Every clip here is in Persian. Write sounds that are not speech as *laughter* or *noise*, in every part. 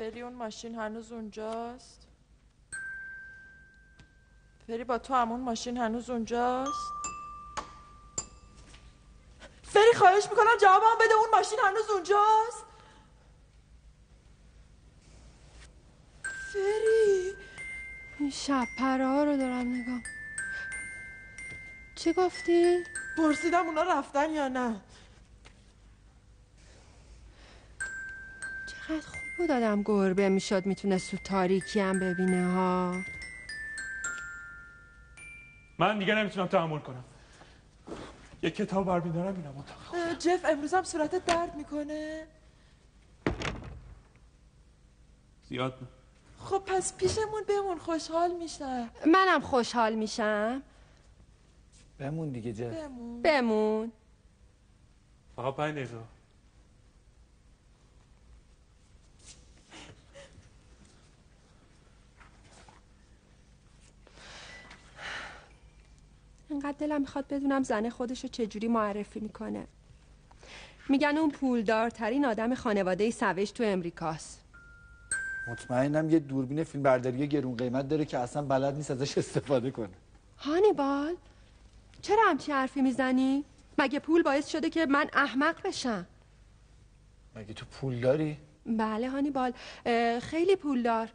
فری اون ماشین هنوز اونجاست. فری با تو همون ماشین هنوز اونجاست. فری خواهش می‌کنم جوابم بده اون ماشین هنوز اونجاست. فری. این شب ها رو دارم نگاه. چی گفتی؟ پرسیدم اونا رفتن یا نه؟ چقدر خوب بود آدم گربه می‌شد می‌تونست تو تاریکی هم ببینه ها. من دیگه نمی‌تونم تحمل کنم. یه کتاب برمیدارم اینم اتاق. جف امروز هم صورتت درد می‌کنه. زیاد نه. خب پس پیشمون بمون خوشحال میشم. منم خوشحال میشم. بمون دیگه جف. بمون. بمون. فقط پنج انقدر دلم می‌خواد بدونم زن خودش رو چجوری معرفی می‌کنه. میگن اون پولدارترین آدم خانواده سوش تو امریکاست. مطمئنم یه دوربین فیلم برداری گرون قیمت داره که اصلا بلد نیست ازش استفاده کنه. هانیبال چرا همچی حرفی می‌زنی؟ مگه پول باعث شده که من احمق بشم؟ مگه تو پول داری؟ بله هانیبال خیلی پولدار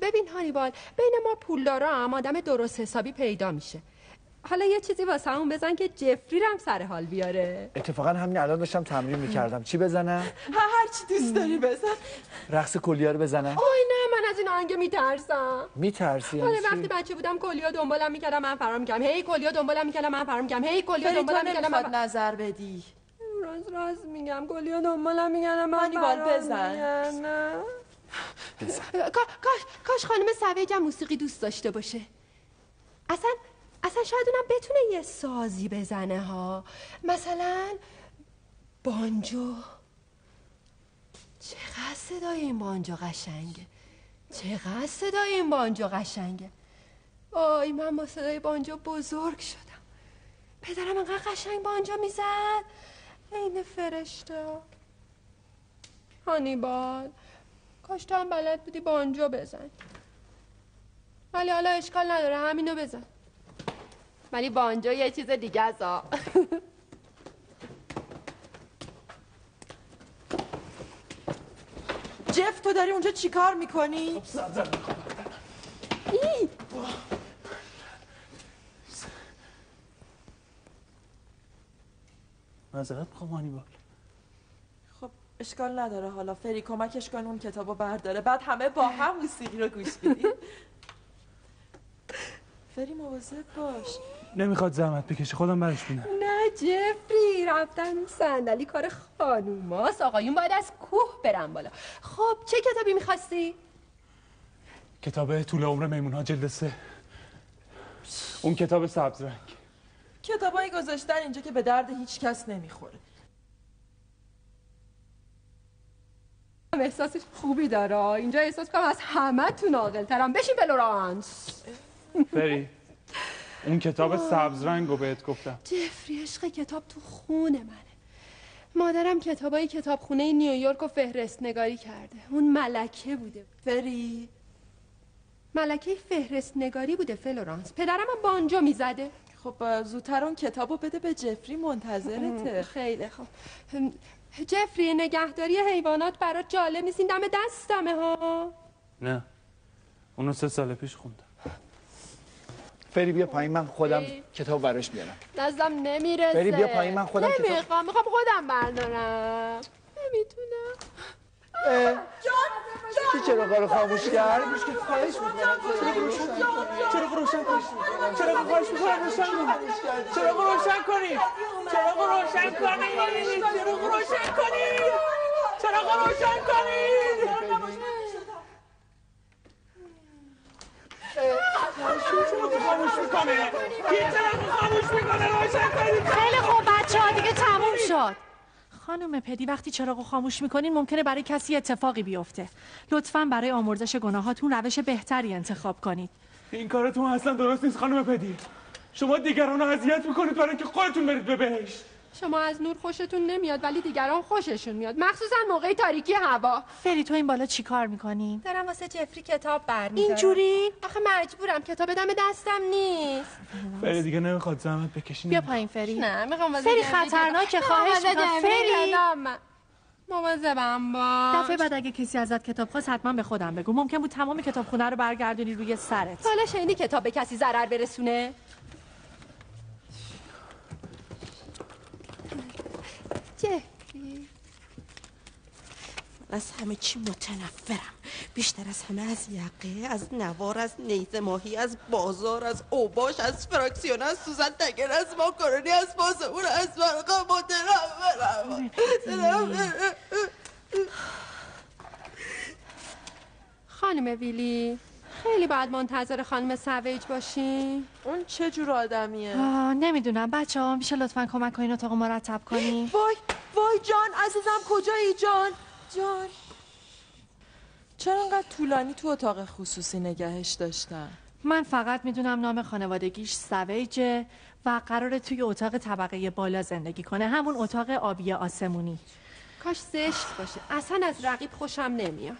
ببین هانیبال بین ما پولدارا هم آدم درست حسابی پیدا میشه. حالا یه چیزی واسه همون بزن که جفری رو هم سر حال بیاره. اتفاقا همین الان داشتم تمرین می‌کردم. چی بزنم؟ هر چی دوست داری بزن. رقص کلیه رو بزنم؟ آی نه من از این آهنگ میترسم. میترسی؟ آره یعنی وقتی؟ بچه بودم کلیا دنبالم می‌کردم من فرار می‌کردم. هی کلیا دنبالم می‌کردم من فرار می‌کردم. هی کلیا تو دنبالم می‌کردم من نظر بدی. راز راز میگم. کلیا دنبالم می‌کردم من فرار بزن. کاش کاش خانم سویج هم موسیقی دوست داشته باشه. اصلا اصلا شاید اونم بتونه یه سازی بزنه ها. مثلا بانجو. چقدر صدای این بانجو قشنگه. چقدر صدای این بانجو قشنگه. آی من با صدای بانجو بزرگ شدم. پدرم انقدر قشنگ بانجو می‌زد. عین فرشته. هانیبال. کاش تو هم بلد بودی بانجو بزن ولی حالا اشکال نداره همینو بزن ولی بانجو یه چیز دیگه است. *laughs* جف تو داری اونجا چیکار می‌کنی؟ ای! معذرت می‌خوام هانیبال خب اشکال نداره. حالا فری کمکش کن اون کتابو برداره. بعد همه با هم موسیقی رو گوش بدیم فری مواظب باش. نمی‌خواد زحمت بکشه. خودم برش میدم نه جفری رفتن اون صندلی کار خانوماست. آقایون باید از کوه برن بالا. خب چه کتابی می‌خواستی؟ کتاب طول عمر میمون ها جلد سه. اون کتاب سبز رنگ کتابایی گذاشتن اینجا که به درد هیچ کس نمی‌خوره. احساس خوبی داره. اینجا احساس کنم از همه تو ناقل ترم بشین بلورانس فری اون کتاب سبز رنگ رو بهت گفتم. جفری عشق کتاب تو خونه منه. مادرم کتابای کتابخونه نیویورک رو فهرست نگاری کرده. اون ملکه بوده. فری. ملکه فهرست نگاری بوده فلورانس پدرم هم بانجو می‌زده. خب زودتر اون کتابو بده به جفری منتظرته. خیلی خوب. جفری نگهداری حیوانات برات جالب نیست. این دم دستمه ها. نه. اونو سه سال پیش خوندم. فری بیا پایین. من خودم ای. کتاب براش میارم. دستم نمی‌رسه. بری بیا پایین، من خودم کتاب- نمی‌خوام. می‌خوام خودم بردارم. نمی‌تونم. کی چراغا رو خاموش کرد؟ چرا روشن کنی چرا خواهش می‌کنم روشن کنی چرا روشن کنی چرا روشن کنی چرا روشن کنی چرا روشن کنی خاموش چرا می‌کنه روشن کنی خیلی خوب بچه ها دیگه تموم شد خانم پدی وقتی چراغ خاموش می‌کنین ممکنه برای کسی اتفاقی بیفته. لطفا برای آمرزش گناهاتون روش بهتری انتخاب کنید. این کارتون اصلا درست نیست خانم پدی. شما دیگران رو اذیت می‌کنید برای اینکه خودتون برید به بهشت. شما از نور خوشتون نمیاد ولی دیگران خوششون میاد. مخصوصا موقع تاریکی هوا. فری تو این بالا چی کار می‌کنی؟ دارم واسه جفری کتاب برمیدارم. اینجوری؟ آخه مجبورم کتاب دم دستم نیست. فری دیگه نمی‌خواد زحمت بکشین بیا پایین فری. نه می‌خوام واسه فری خطرناکه، خواهش می‌کنم. فری. مواظبم باش. دفعه بعد اگه کسی ازت کتاب خواست حتما به خودم بگو. ممکن بود تمام کتاب خونه رو برگردونی روی سرت. حالا شنیدی کتاب به کسی ضرر برسونه؟ جفری از همه چی متنفرم. بیشتر از همه از یقه از نوار از نیزه ماهی از بازار از اوباش از فراکسیون از سوزن تگر از ماکارونی از پاسمون از فرقا متنفرم. خانم ویلی خیلی باید منتظر خانم سویج باشیم اون چه جور آدمیه؟ آه نمی‌دونم. بچه ها میشه لطفا کمک کنین اتاق مرتب کنین. وای وای جان عزیزم کجایی جان؟ جان. چرا انقدر طولانی تو اتاق خصوصی نگهش داشتن؟ من فقط می‌دونم نام خانوادگیش سویجه و قراره توی اتاق طبقه بالا زندگی کنه همون اتاق آبی آسمونی. کاش زشت باشه. اصلا از رقیب خوشم نمیاد.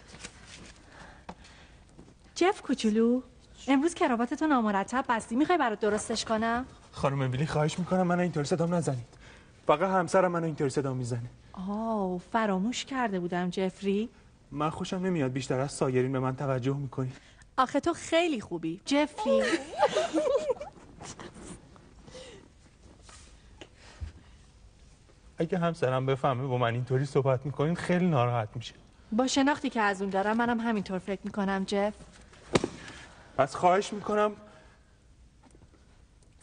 جف کوچولو امروز کراواتتو نامرتب بستی. می‌خوای برات درستش کنم؟ خانم بیلی خواهش می‌کنم. من اینطوری صدام نزنید. فقط همسرم منو اینطوری صدام می‌زنه. آه فراموش کرده بودم جفری. من خوشم نمیاد بیشتر از سایرین به من توجه می‌کنی. آخه تو خیلی خوبی جفری. اگه همسرم بفهمه با من اینطوری صحبت می‌کنین خیلی ناراحت میشه. با شناختی که از اون دارم منم همینطور فکر می‌کنم جف. پس خواهش می‌کنم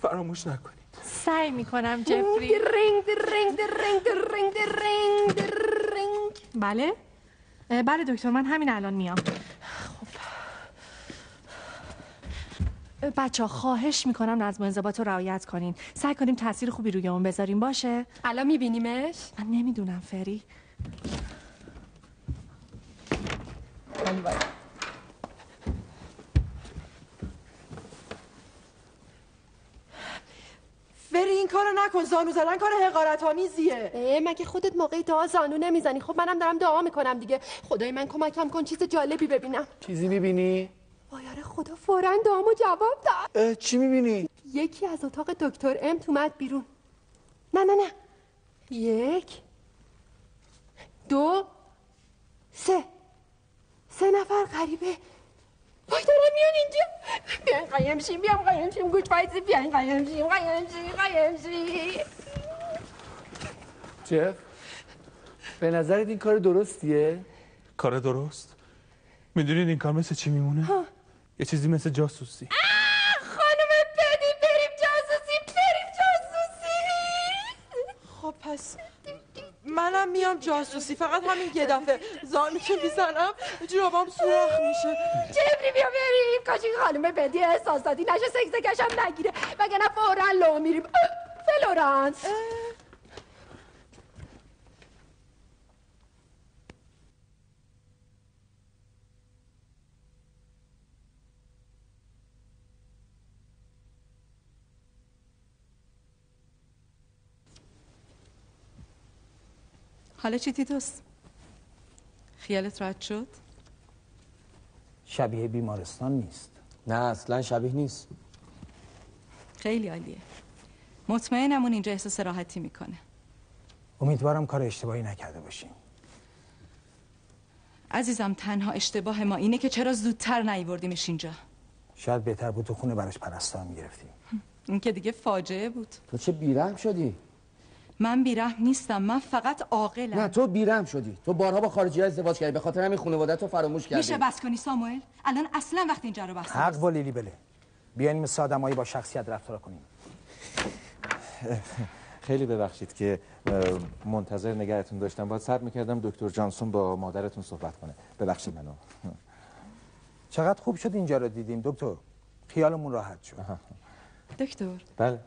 فراموش نکنید سعی می‌کنم *laughs* جفری. درینگ درینگ درینگ درینگ درینگ درینگ بله. بله دکتر من همین الان میام. خب. بچه خواهش می‌کنم نظم و انضباط رو رعایت کنین. سعی کنیم تاثیر خوبی روی اون بذاریم. باشه؟ الان میبینیمش؟ من نمی‌دونم فری. فری این کارو نکن. زانو زدن کار حقارت آمیزیه مگه خودت موقع دعا زانو نمی‌زنی. خب منم دارم دعا می‌کنم دیگه. خدای من کمکم کن. چیز جالبی ببینم. چیزی می‌بینی؟ وای آره خدا فورا دعامو جواب داد. چی می‌بینی؟ یکی از اتاق دکتر ام اومد بیرون. نه نه نه. یک دو سه. سه نفر غریبه. وای دارن میان اینجا بیاین قایم شیم بیام قایم شیم گوش وایسی بیاین قایم شیم قایم شیم قایم شیم جف به نظرت این کار درستیه؟ کار درست می‌دونید این کار مثل چی میمونه یه چیزی مثل جاسوسی خانم بدی بریم جاسوسی بریم جاسوسی خب پس منم میام جاسوسی فقط همین یه دفعه. زانو که می‌زنم جوابم سوراخ میشه. جفری بیا بریم. کاش این خانم پدی احساساتی نشه سکسکش هم نگیره. وگرنه فورا لو میریم. فلورانس. حالا چی تیتوس؟ خیالت راحت شد؟ شبیه بیمارستان نیست. نه اصلا شبیه نیست. خیلی عالیه. مطمئنم اون اینجا احساس راحتی می‌کنه. امیدوارم کار اشتباهی نکرده باشیم. عزیزم تنها اشتباه ما اینه که چرا زودتر نیوردیمش اینجا. شاید بهتر بود تو خونه براش پرستار می‌گرفتیم. این که دیگه فاجعه بود. تو چه بیرحم شدی؟ من بیرحم نیستم من فقط عاقلم. نه تو بیرحم شدی. تو بارها با خارجی ها ازدواج کردی. به خاطر همین خانواده تو فراموش کردی. میشه بس کنی ساموئل؟ الان اصلا وقت اینجا رو بحث حق با لیلی بله. بیاین مثل آدمایی با شخصیت رفتار کنیم. خیلی ببخشید که منتظر نگهتون داشتم. باید صبر می‌کردم دکتر جانسون با مادرتون صحبت کنه. ببخشید منو. چقدر خوب شد اینجا رو دیدیم دکتر. خیالمون راحت شد. دکتر. بله.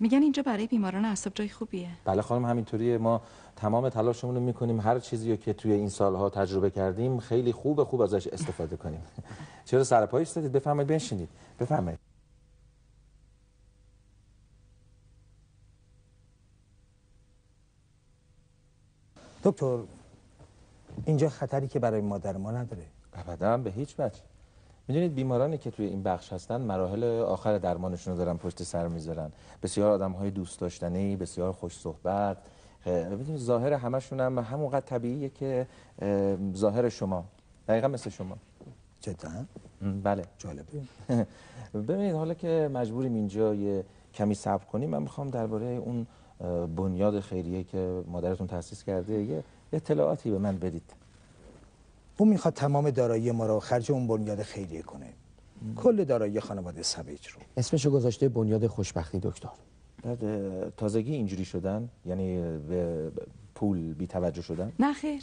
میگن اینجا برای بیماران اعصاب جای خوبیه. بله خانم همینطوریه. ما تمام تلاشمون رو می‌کنیم. هر چیزی رو که توی این سالها تجربه کردیم خیلی خوب خوب ازش استفاده کنیم. *laughs* چرا سرپایی ایستادید؟ بفرمایید بنشینید. بفرمایید. دکتر اینجا خطری که برای مادر ما نداره. ابدا به هیچ وجه. می‌دونید بیمارانی که توی این بخش هستن مراحل آخر درمانشون رو دارن پشت سر می‌ذارن. بسیار آدم های دوست داشتنی بسیار خوش صحبت. ببینید ظاهر همشون هم همونقدر طبیعیه که اه، ظاهر شما. دقیقا مثل شما. جدا؟ بله. جالبه. *laughs* ببینید حالا که مجبوریم اینجا یه کمی صبر کنیم من می‌خوام درباره اون بنیاد خیریه که مادرتون تأسیس کرده یه اطلاعاتی به من بدید. اون می‌خواد تمام دارایی ما رو خرج اون بنیاد خیریه کنه. کل دارایی خانواده سویج رو. اسمشو گذاشته بنیاد خوشبختی دکتر. بعد تازگی اینجوری شدن؟ یعنی به به پول بی توجه شدن؟ نه خیر.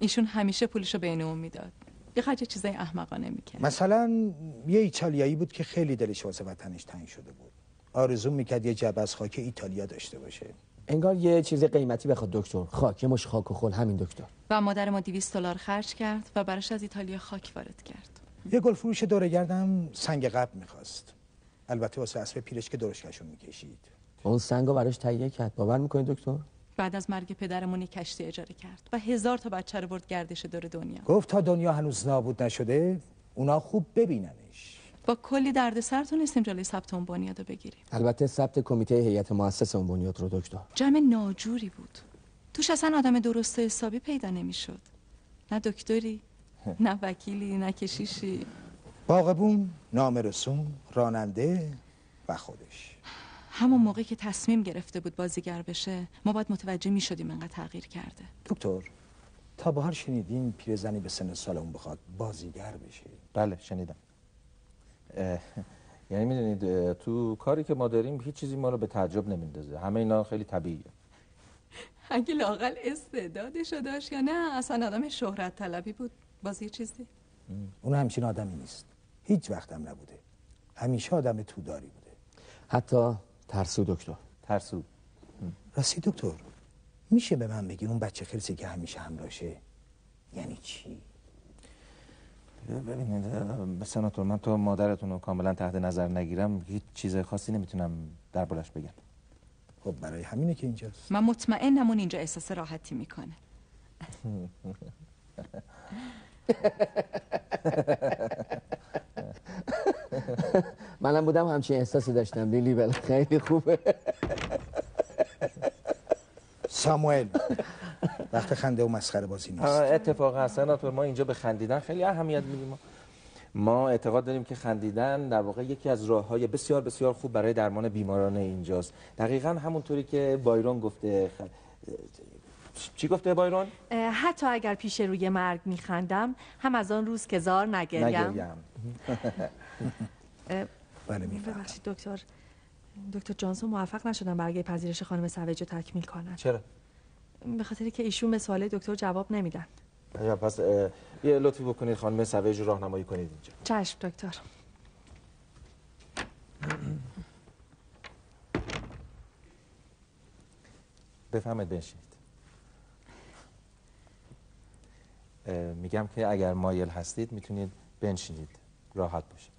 ایشون همیشه پولشو بین اون می‌داد. یه خرج چیزای احمقانه می‌کرد. مثلا یه ایتالیایی بود که خیلی دلش واسه وطنش تنگ شده بود. آرزو می‌کرد یه جبه از خاک ایتالیا داشته باشه. انگار یه چیز قیمتی بخواد دکتر. خاک یه مش خاک و خل. همین دکتر. و مادر ما 200 دلار خرج کرد و براش از ایتالیا خاک وارد کرد. یه گل فروش دورگردم سنگ قبل می‌خواست. البته واسه اسب پیرش که درشکشو می‌کشید. اون سنگو براش تهیه کرد. باور می‌کنی دکتر؟ بعد از مرگ پدرمون کشتی اجاره کرد و هزار تا بچه رو برد گردش دور دنیا. گفت تا دنیا هنوز نابود نشده اونا خوب ببیننش با کلی دردسر تونستیم جلوی ثبت اون بنیاد رو بگیریم. البته ثبت کمیته هیئت مؤسس اون بنیاد رو دکتر. جمع ناجوری بود. توش اصلا آدم درست و حسابی پیدا نمی‌شد. نه دکتری نه وکیلی نه کشیشی. باغبون نام رسوم راننده و خودش. همون موقعی که تصمیم گرفته بود بازیگر بشه ما باید متوجه می شدیم انقدر تغییر کرده. دکتر تا بهار شنیدین پیرزنی به سن سالمون بخواد بازیگر بشه؟ بله شنیدم. یعنی می‌دونید تو کاری که ما داریم هیچ چیزی ما رو به تعجب نمیندازه. همه اینا خیلی طبیعیه. اگه لاقل استعدادشو داشت یا نه اصلا آدم شهرت طلبی بود. باز یه چیزی. اون همچین آدمی نیست. هیچ وقتم نبوده. همیشه آدم توداری بوده. حتی ترسو دکتر. ترسو. راستی دکتر میشه به من بگی اون بچه خرسی که همیشه همراشه یعنی چی؟ ببینید سناتور من تا مادرتون رو کاملا تحت نظر نگیرم. هیچ چیز خاصی نمی‌تونم دربارش بگم. خب برای همینه که اینجاست. من مطمئنم اون اینجا احساس راحتی می‌کنه. *laughs* منم بودم همچین احساسی داشتم. لیلی بل خیلی خوبه. *laughs* ساموئل. وقت خنده و مسخره بازی نیست. آه، اتفاقا سناتور ما اینجا به خندیدن خیلی اهمیت میدیم. ما. ما اعتقاد داریم که خندیدن در واقع یکی از راه های بسیار بسیار خوب برای درمان بیماران اینجاست. دقیقا همونطوری که بایرون گفته خ... چی گفته بایرون؟ حتی اگر پیش روی مرگ میخندم هم از آن روز که زار نگریم. نگریم. بله میفهم دکتر. دکتر جانسون موفق نشدن برگه پذیرش خانم سویج رو تکمیل کنن. چرا؟ به خاطر که ایشون به سوال دکتر جواب نمیدن. یا پس یه لطفی بکنید خانم سویج رو راهنمایی کنید اینجا. چشم دکتر. بفهمید بنشینید. میگم که اگر مایل هستید می‌تونید بنشینید. راحت باشید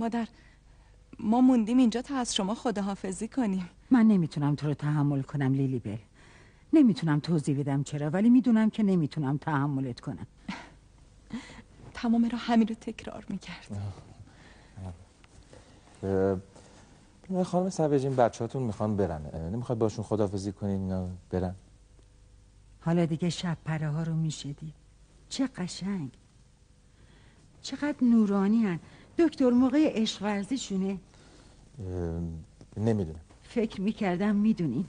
مادر ما موندیم اینجا تا از شما خداحافظی کنیم. من نمی‌تونم تو رو تحمل کنم لیلی بل نمی‌تونم توضیح بدم چرا ولی می‌دونم که نمی‌تونم تحملت کنم. تمام را همین رو تکرار می‌کرد. خانم سویج این بچه هاتون می‌خوان برن. نمی‌خواد باشون خدافزی کنین اینا برن؟ حالا دیگه شب پره ها رو می‌شدی چه قشنگ. چقدر نورانی هن. دکتر موقع عشق ورزیشونه؟ اه، نمی‌دونم. فکر می‌کردم می‌دونین.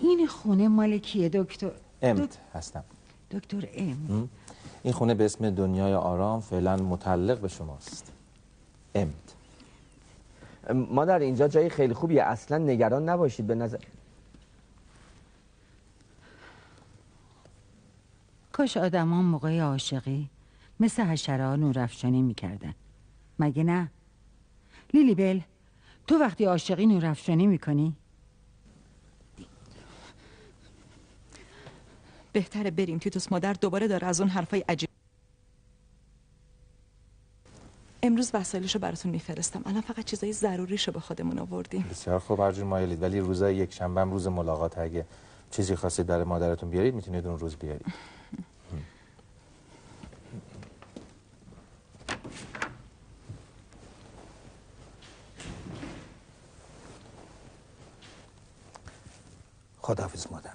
این خونه مال کیه دکتر؟ امت هستم. دکتر ام؟ این خونه به اسم دنیای آرام فعلا متعلق به شماست. امت. ما در اینجا جای خیلی خوبیه. اصلا نگران نباشید. به نظر کاش آدمان موقع عاشقی مثل حشره ها نورافشانی می‌کردن. مگه نه؟ لیلی بل تو وقتی عاشقی نورافشانی می‌کنی؟ بهتره بریم تیتوس مادر دوباره داره از اون حرفای عجیب. امروز وسایلشو براتون میفرستم. الان فقط چیزای ضروریشو به خودمون آوردیم. بسیار خوب هر جور مایلید ولی روزای یک شنبه هم روز ملاقات. اگه چیزی خواستید برای مادرتون بیارید می‌تونید اون روز بیارید. خداحافظ مادر.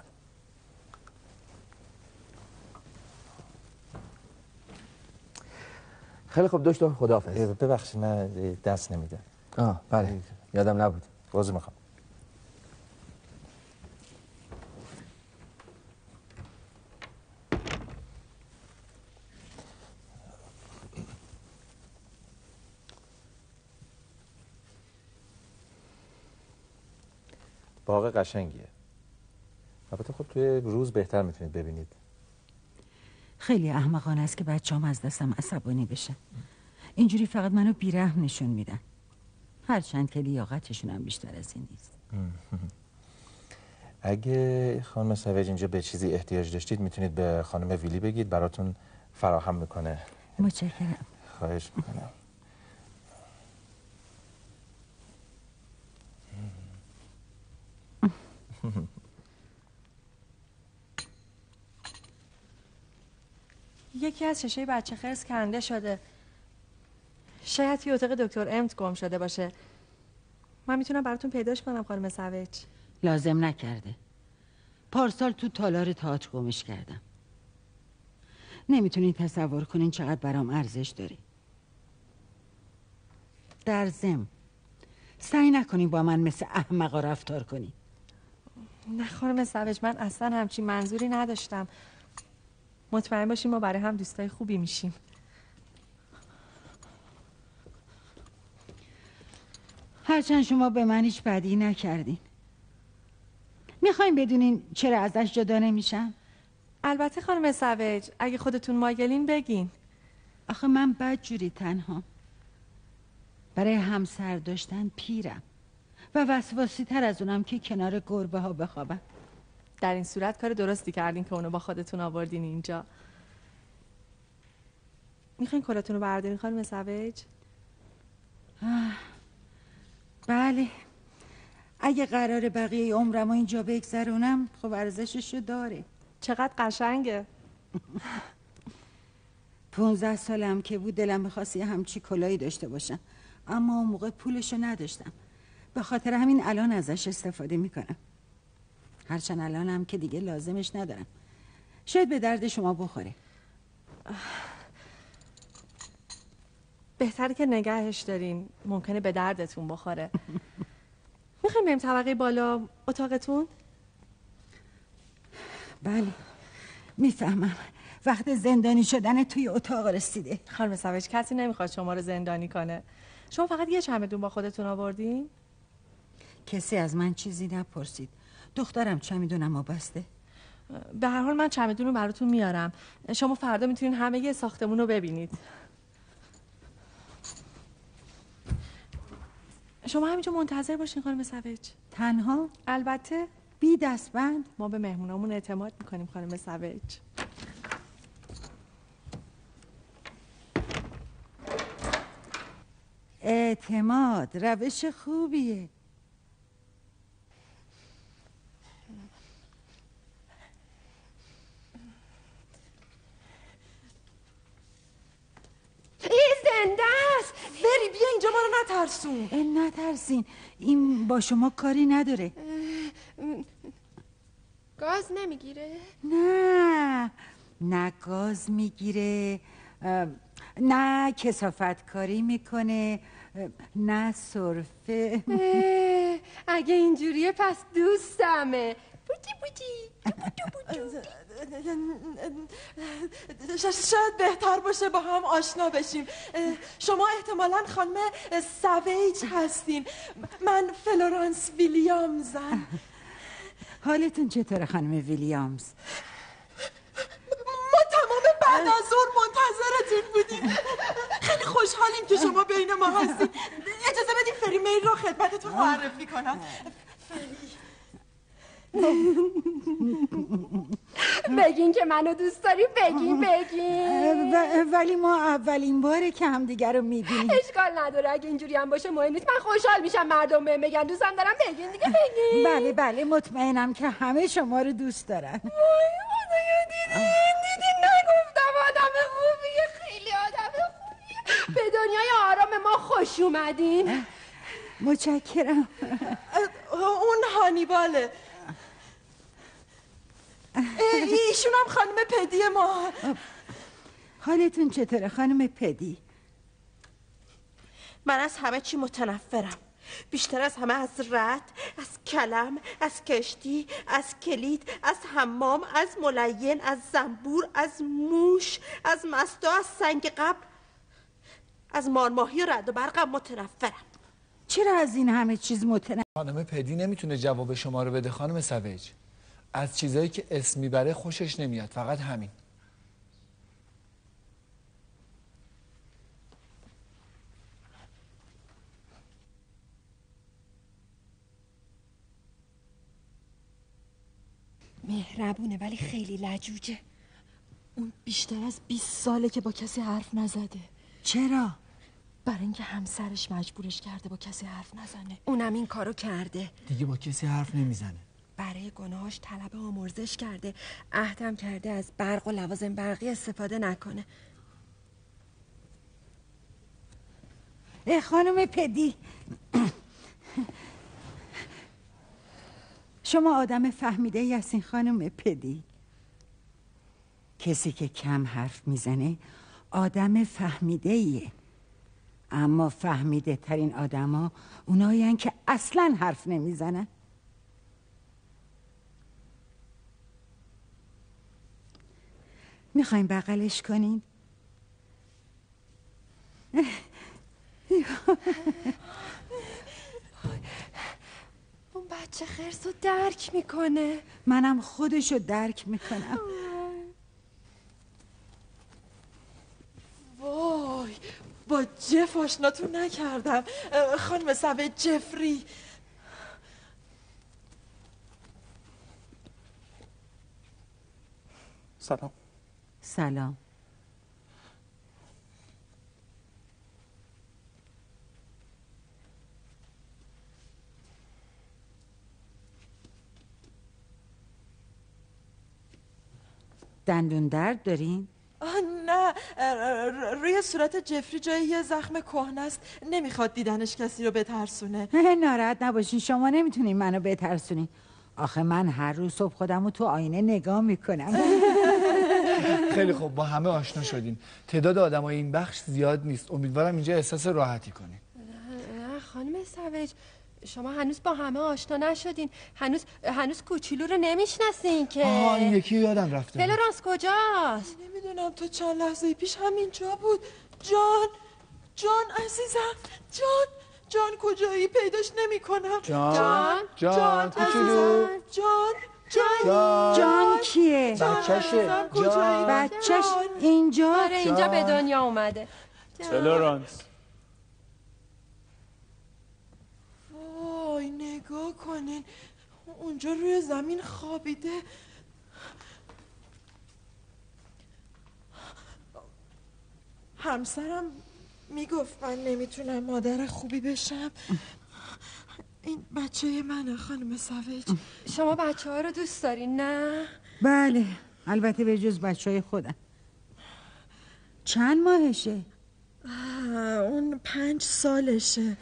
خیلی خوب دکتر خداحافظ. ببخشید من دست نمیده آه بله. یادم نبود. عذر می‌خوام. باغ قشنگیه. البته خب توی روز بهتر می‌تونید ببینید. خیلی احمقانه است که بچه‌ام از دستم عصبانی بشن اینجوری فقط منو بیرحم نشون میدن. هرچند که لیاقتشون هم بیشتر از این نیست. *laughs* اگه خانم سویج اینجا به چیزی احتیاج داشتید می‌تونید به خانم ویلی بگید. براتون فراهم می‌کنه. متشکرم. خواهش می‌کنم. *laughs* یکی از ششه بچه خرس کنده شده. شاید توی اتاق دکتر امت گم شده باشه. من می‌تونم براتون پیداش کنم خانم سویج لازم نکرده. پارسال تو تالار تئاتر گمش کردم. نمی‌تونین تصور کنین چقدر برام ارزش داری در زم سعی نکنین با من مثل احمقا رفتار کنی نه خانم سویج من اصلا همچین منظوری نداشتم. مطمئن باشیم ما برای هم دوستای خوبی میشیم. هرچند شما به من هیچ بدی نکردین. می‌خواین بدونین چرا ازش جدا نمیشم؟ البته خانم سویج اگه خودتون مایلین بگین. آخه من بد جوری تنها. برای همسر داشتن پیرم و وسواسی تر از اونم که کنار گربه ها بخوابم. در این صورت کار درستی کردین که اونو با خودتون آوردین اینجا. می‌خواین کلاتون رو بردارین خانم سویج بله. اگه قرار بقیه عمرم رو اینجا بگذرونم خب ارزششو داره. چقدر قشنگه. پونزده سالم که بود دلم می‌خواست یه همچی کلایی داشته باشم. اما اون موقع پولشو نداشتم. به خاطر همین الان ازش استفاده می‌کنم. هرچند الانم که دیگه لازمش ندارم. شاید به درد شما بخوره. بهتره که نگهش دارین. ممکنه به دردتون بخوره. می‌خوایم بریم طبقه بالا اتاقتون؟ بله می‌فهمم. وقت زندانی شدن توی اتاق رسیده. خانم سویج کسی نمی‌خواد شما رو زندانی کنه. شما فقط یه چمدون با خودتون آوردین؟ کسی از من چیزی نپرسید. دخترم چمیدونم و بسته به هر حال من چمدون رو براتون میارم. شما فردا می‌تونین همه یه ساختمون رو ببینید. شما همینجا منتظر باشین خانم سویج تنها؟ البته بی دستبند؟ ما به مهمونامون اعتماد می‌کنیم خانم سویج اعتماد روش خوبیه. زنده است. بری بیا اینجا ما رو نترسون. نترسین. این با شما کاری نداره. گاز نمی‌گیره؟ نه. نه گاز می‌گیره. نه کثافت کاری می‌کنه نه صرفه اگه اینجوریه پس دوستمه. بودی بودی شاید بهتر باشه با هم آشنا بشیم شما احتمالا خانم سویج هستین من فلورانس ویلیامزم حالتون چطوره خانم ویلیامز ما تمام بعد از ظهر منتظرتون بودیم خیلی خوشحالیم که شما بین ما هستیم اجازه بدیم فری میل رو خدمتتون معرفی کنم بگین که منو دوست داری بگین بگین. و- ولی ما اولین باره که همدیگه رو می‌بینیم. اشکال نداره اگه اینجوری هم باشه مهم نیست. من خوشحال میشم مردم بهم بگن. دوستم دارم بگین دیگه بگین. بله بله مطمئنم که همه شما رو دوست دارن. خدایا دیدین دیدین نگفتم آدم خوبیه خیلی آدم خوبیه. به دنیای آرام ما خوش اومدین. متشکرم. اون هانیباله. ایشون هم خانم پدی ما. حالتون چطوره خانم پدی؟ من از همه چی متنفرم. بیشتر از همه از رد از کلم از کشتی از کلید از حمام از ملین از زنبور از موش از مستا از سنگ قبر از مارماهی و رد و برقم متنفرم. چرا از این همه چیز متنفر خانم پدی نمی‌تونه جواب شما رو بده خانم سویج از چیزایی که اسم می‌بره خوشش نمیاد فقط همین. مهربونه ولی خیلی لجوجه. اون بیشتر از 20 ساله که با کسی حرف نزده. چرا؟ برای اینکه همسرش مجبورش کرده با کسی حرف نزنه. اونم این کارو کرده. دیگه با کسی حرف نمی‌زنه. برای گناهاش طلب آمرزش کرده عهدم کرده از برق و لوازم برقی استفاده نکنه. اه، خانم پدی. شما آدم فهمیده ای هستین خانم پدی. کسی که کم حرف می‌زنه آدم فهمیده ایه اما فهمیده ترین آدما اونایی که اصلا حرف نمی‌زنن. می‌خوایم بغلش کنین. اون بچه خرس رو درک می‌کنه. منم خودشو درک می‌کنم. وای با جف آشناتون نکردم. خانم سوه جفری. سلام. سلام. دندون درد دارین؟ آه نه روی صورت جفری جای یه زخم کهنه است. نمی‌خواد دیدنش کسی رو بترسونه. *laughs* ناراحت نباشین. شما نمی‌تونین منو بترسونین. آخه من هر روز صبح خودم رو تو آینه نگاه می‌کنم. *laughs* خیلی خوب با همه آشنا شدین. تعداد آدمای این بخش زیاد نیست. امیدوارم اینجا احساس راحتی کنین. نه خانم سوج شما هنوز با همه آشنا نشدین. هنوز هنوز کوچولو رو نمی‌شناسین که. آها این یکی یادم رفته. فلورانس کجاست؟ نمی‌دونم تو چند لحظه پیش همینجا بود. جان جان عزیزم جان جان کجایی؟ پیداش نمی کنم جان؟ جان جان جان. جان جان. کیه؟ بچهشه. جان بچهش اینجا. آره اینجا به دنیا اومده. فلورانس. وای نگاه کنین. اونجا روی زمین خوابیده. همسرم می‌گفت من نمی‌تونم مادر خوبی بشم. این بچه منه خانم سویج. شما بچه ها رو دوست دارین نه؟ بله البته به جز بچه های خودم. چند ماهشه؟ اون پنج سالشه. *laughs*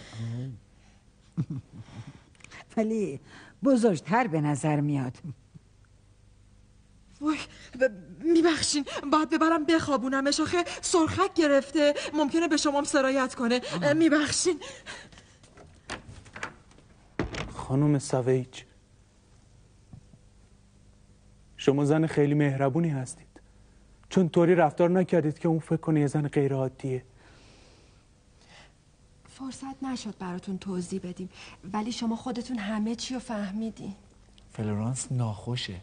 ولی بزرگتر به نظر میاد. وای ب- میبخشین باید ببرم بخوابونمش آخه سرخک گرفته. ممکنه به شمام سرایت کنه. میبخشین. خانم سویج. شما زن خیلی مهربونی هستید. چون طوری رفتار نکردید که اون فکر کنه یه زن غیر عادیه فرصت نشد براتون توضیح بدیم. ولی شما خودتون همه چی رو فهمیدین. فلورانس ناخوشه.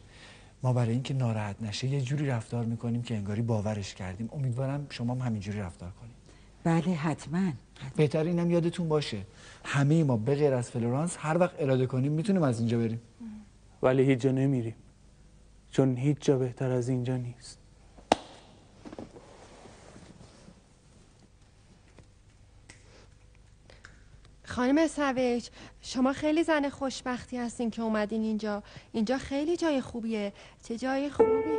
ما برای اینکه ناراحت نشه یه جوری رفتار می‌کنیم که انگاری باورش کردیم. امیدوارم شما هم همینجوری رفتار کنید. بله حتما. بهتر اینم یادتون باشه. همه ما به غیر از فلورانس هر وقت اراده کنیم می‌تونیم از اینجا بریم. ولی هیچ جا نمیریم. چون هیچ جا بهتر از اینجا نیست. خانم سویج شما خیلی زن خوشبختی هستین که اومدین اینجا. اینجا خیلی جای خوبیه. چه جای خوبی؟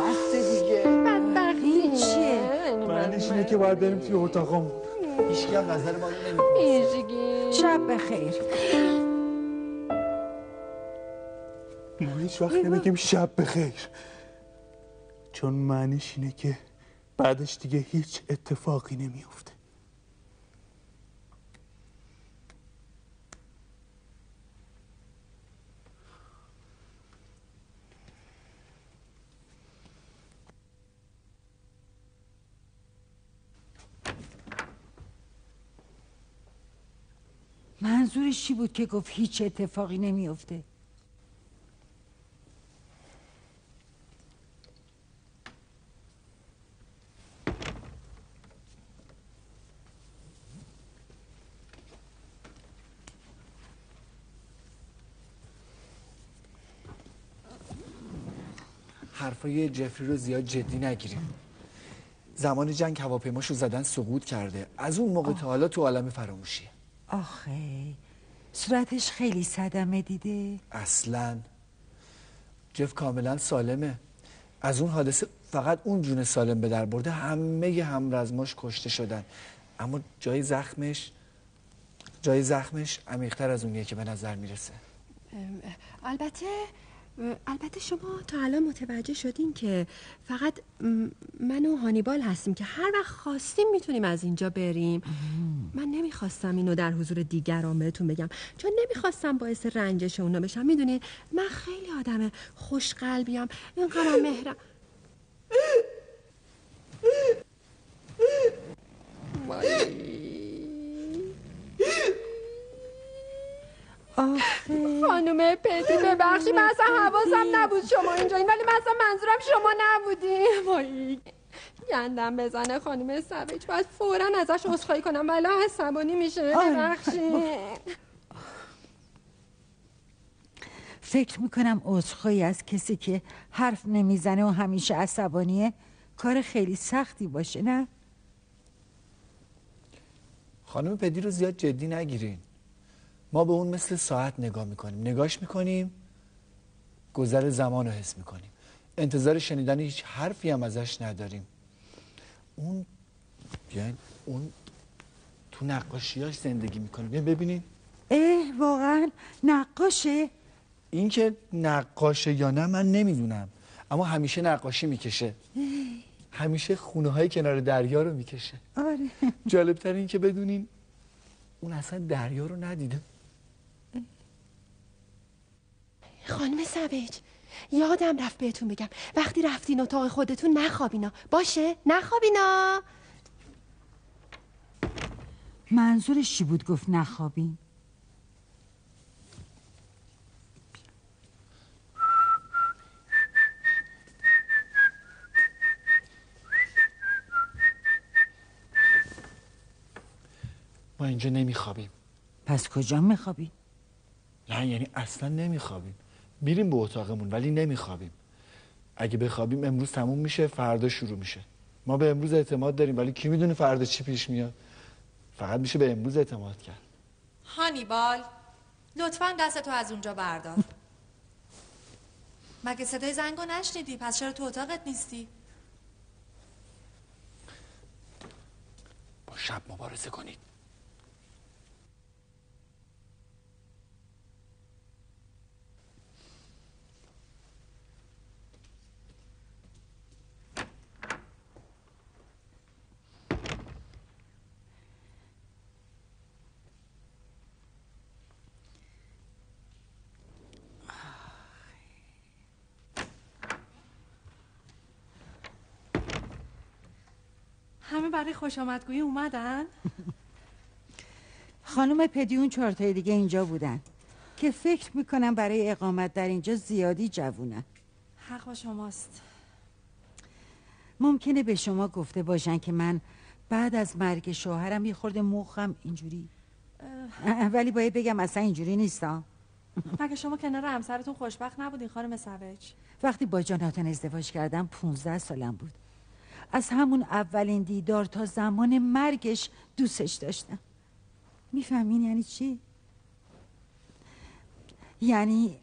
بس دیگه. بدبختی. چیه؟ معنیش اینه که باید بریم توی اتاقم هیچکی هم نظر ما رو. شب بخیر. ما هیچ وقت نمیگیم شب بخیر. چون معنیش اینه که بعدش دیگه هیچ اتفاقی نمیفته چی بود که گفت هیچ اتفاقی نمیفته حرفای جفری رو زیاد جدی نگیریم. زمان جنگ هواپیماشو زدن سقوط کرده. از اون موقع تا حالا تو عالم فراموشیه آخه. صورتش خیلی صدمه دیده. اصلا. جف کاملا سالمه. از اون حادثه فقط اون جون سالم به در برده همه همرزماش کشته شدن. اما جای زخمش جای زخمش عمیق‌تر از اونیه که به نظر می‌رسه. البته البته شما تا الان متوجه شدین که فقط من و هانیبال هستیم که هر وقت خواستیم می‌تونیم از اینجا بریم. من نمی‌خواستم اینو در حضور دیگران بهتون بگم. چون نمی‌خواستم باعث رنجش اونا بشم. می‌دونین من خیلی آدم خوشقلبیم. اینقدر مهرم. *laughs* آخه خانومه پدی ببخشی من اصلا حواسم نبود شما اینجا این ولی من اصلا منظورم شما نبودی. وای. گندم بزنه خانم سویج باید فورا ازش عذرخواهی کنم. ولی عصبانی میشه آره. ببخشید. فکر می‌کنم عذرخواهی از کسی که حرف نمی‌زنه و همیشه عصبانیه کار خیلی سختی باشه نه؟ خانم پدی رو زیاد جدی نگیرین. ما به اون مثل ساعت نگاه می‌کنیم. نگاش می‌کنیم گذر زمان رو حس می‌کنیم. انتظار شنیدن هیچ حرفی هم ازش نداریم. اون بیاین اون تو نقاشیاش زندگی می‌کنه بیاین ببینین اه واقعا نقاشه. این که نقاشه یا نه من نمی‌دونم. اما همیشه نقاشی می‌کشه. همیشه خونه های کنار دریا رو می‌کشه. آره. جالبتر این که بدونین اون اصلا دریا رو ندیده. خانم سویج یادم رفت بهتون بگم. وقتی رفتین اتاق خودتون نخوابینا. باشه؟ نخوابینا. منظورش چی بود گفت نخوابیم ما اینجا نمیخوابیم. پس کجا میخوابی؟ نه یعنی اصلا نمیخوابیم. میریم به اتاقمون ولی نمیخوابیم. اگه بخوابیم امروز تموم میشه فردا شروع میشه. ما به امروز اعتماد داریم ولی کی می‌دونه فردا چی پیش میاد؟ فقط میشه به امروز اعتماد کرد. هانیبال لطفا دستتو از اونجا بردار. مگه صدای زنگو نشنیدی؟ پس چرا تو اتاقت نیستی؟ با شب مبارزه کنید. همه برای خوش آمدگویی اومدن؟ *laughs* خانم پدیون چهارتای دیگه اینجا بودن. که فکر می‌کنم برای اقامت در اینجا زیادی جوونن. حق با شماست. ممکنه به شما گفته باشن که من بعد از مرگ شوهرم یه خورده مخم اینجوری. اه، *laughs* ولی باید بگم اصلا اینجوری نیستم *laughs* مگه شما کنار همسرتون خوشبخت نبودین خانم سوج وقتی با جاناتان ازدواج کردم 15 سالم بود. از همون اولین دیدار تا زمان مرگش دوستش داشتم. می‌فهمین یعنی چی؟ یعنی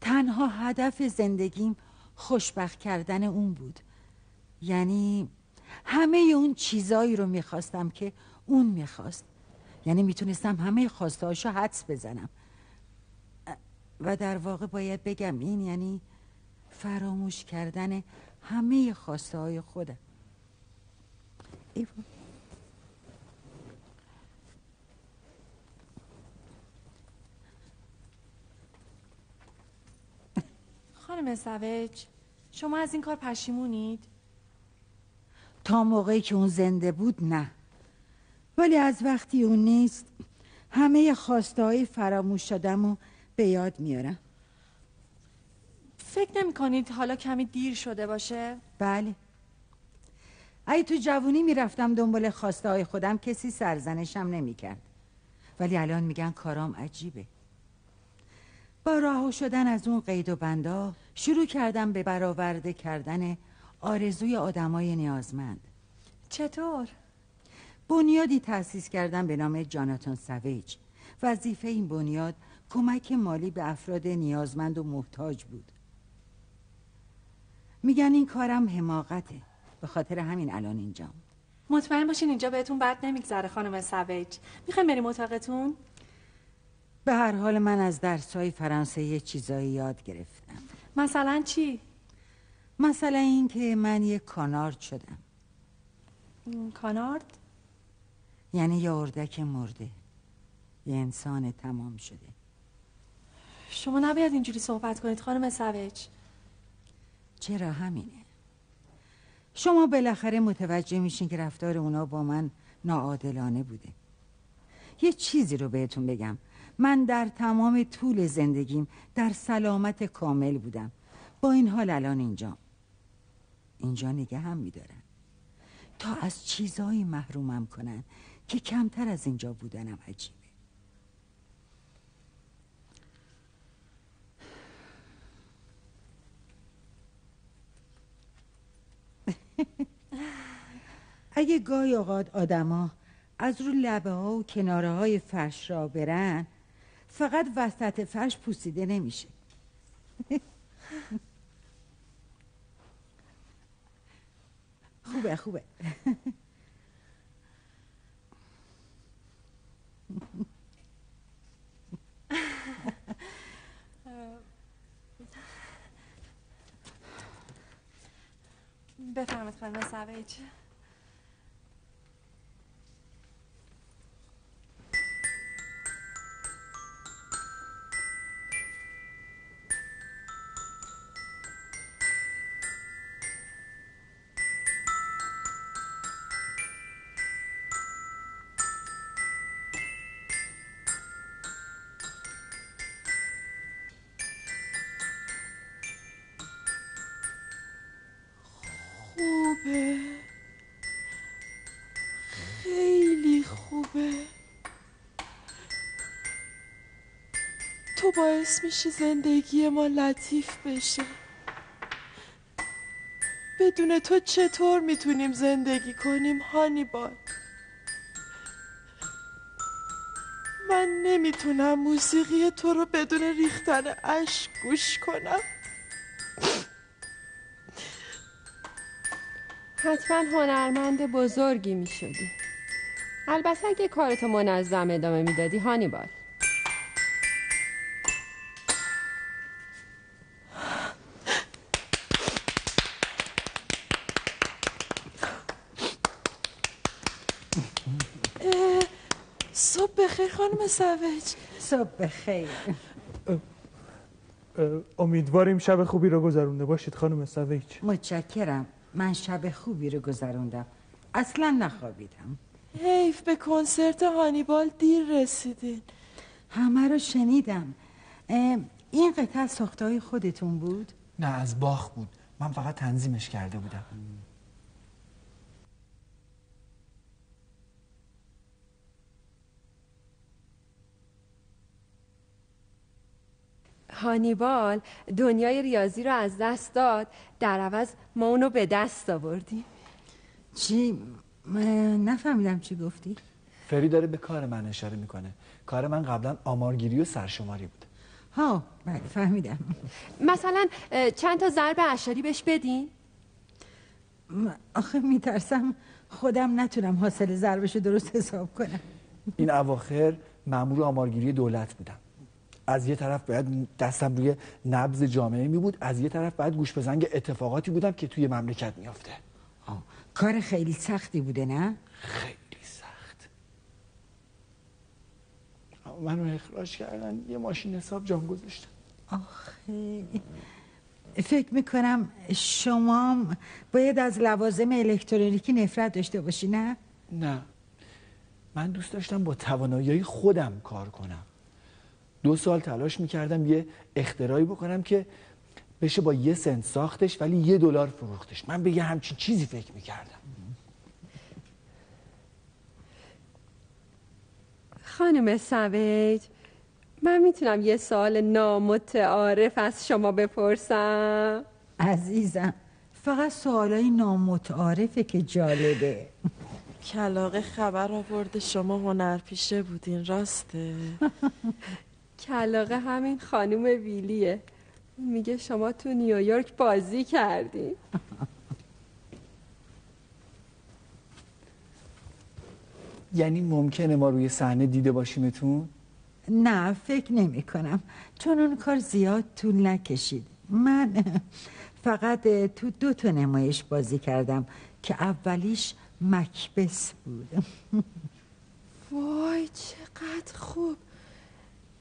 تنها هدف زندگیم خوشبخت کردن اون بود. یعنی همه اون چیزایی رو می‌خواستم که اون می‌خواست. یعنی می‌تونستم همه خواستهاشو حدس بزنم. و در واقع باید بگم این یعنی فراموش کردن همه خواسته های خودم. ایوا. خانم سوج شما از این کار پشیمونید؟ تا موقعی که اون زنده بود نه. ولی از وقتی اون نیست همه خواسته های فراموش شدم و به یاد میارم. فکر نمی کنید حالا کمی دیر شده باشه؟ بله. اگه تو جوونی می‌رفتم دنبال خواسته های خودم کسی سرزنشم نمی‌کرد. ولی الان میگن کارام عجیبه. با راه شدن از اون قید و بندا شروع کردم به برآورده کردن آرزوی آدمای نیازمند. چطور؟ بنیادی تأسیس کردم به نام جاناتان سویج. وظیفه این بنیاد کمک مالی به افراد نیازمند و محتاج بود. میگن این کارم حماقته. به خاطر همین الان اینجام مطمئن باشین اینجا بهتون بد نمیگذره خانم سویج. می‌خوایم بریم اتاقتون؟ به هر حال من از درسهای فرانسه یه چیزایی یاد گرفتم. مثلا چی؟ مثلا این که من یه کانارد شدم. کانارد؟ یعنی یه اردک مرده. یه انسان تمام شده. شما نباید اینجوری صحبت کنید خانم سویج. چرا همینه؟ شما بالاخره متوجه میشین که رفتار اونا با من ناعادلانه بوده. یه چیزی رو بهتون بگم. من در تمام طول زندگیم در سلامت کامل بودم. با این حال الان اینجا. اینجا نگه هم میدارن تا از چیزایی محرومم کنن که کمتر از اینجا بودنم عجیبه اگه گاهی اوقات آدما از رو لبه ها و کناره های فرش را برن فقط وسط فرش پوسیده نمیشه. خوبه خوبه. بفرمایید خانم سویج. باعث میشی زندگی ما لطیف بشه. بدون تو چطور می‌تونیم زندگی کنیم هانیبال؟ من نمی‌تونم موسیقی تو رو بدون ریختن اشک گوش کنم. حتما هنرمند بزرگی می شدی البته اگه کارتو منظم ادامه می‌دادی هانیبال. خانم سوج صبح بخیر. امیدواریم شب خوبی رو گذرونده باشید خانم سویج متشکرم. من شب خوبی رو گذروندم. اصلا نخوابیدم. حیف به کنسرت هانیبال دیر رسیدین. همه رو شنیدم. این قطعه از ساختهای خودتون بود؟ نه از باخ بود. من فقط تنظیمش کرده بودم. هانیبال دنیای ریاضی رو از دست داد. در عوض ما اونو به دست آوردیم. چی؟ نفهمیدم چی گفتی. فری داره به کار من اشاره می‌کنه. کار من قبلا آمارگیری و سرشماری بود. ها بله فهمیدم. مثلا چند تا ضرب اشاری بهش بدین؟ آخه میترسم خودم نتونم حاصل ضربش رو درست حساب کنم. این اواخر مامور آمارگیری دولت بودم. از یه طرف باید دستم روی نبض جامعه می بود از یه طرف باید گوش به زنگ اتفاقاتی بودم که توی مملکت میافته. کار خیلی سختی بوده نه؟ خیلی سخت. منو اخراج کردن یه ماشین حساب جان گذاشتن آخه فکر می‌کنم شما باید از لوازم الکترونیکی نفرت داشته باشی نه؟ نه. من دوست داشتم با توانایی خودم کار کنم. دو سال تلاش می‌کردم یه اختراعی بکنم که بشه با یه سنت ساختش ولی یه دلار فروختش. من به یه همچین چیزی فکر می‌کردم. خانم سویج من می‌تونم یه سوال نامتعارف از شما بپرسم؟ عزیزم فقط سوالای نامتعارفه که جالبه. کلاقه خبر آورده شما هنرپیشه بودین راسته. *laughs* کلاقه همین خانم ویلیه. میگه شما تو نیویورک بازی کردی. *laughs* یعنی ممکنه ما روی صحنه دیده باشیمتون؟ نه فکر نمی کنم. چون اون کار زیاد طول نکشید. من *laughs* فقط تو دو تا نمایش بازی کردم که اولیش مکبس بود. *laughs* وای چقدر خوب.